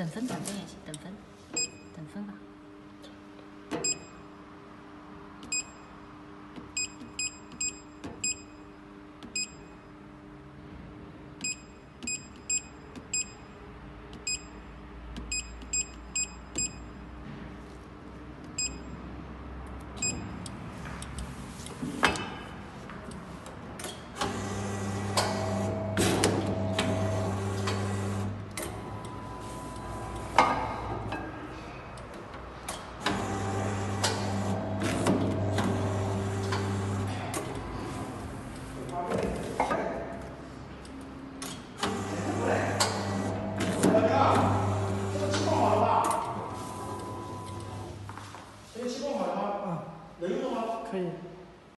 等分等分也行，等分等分吧。这个气泵好了吧？这个气泵好了吗能用了吗？可以。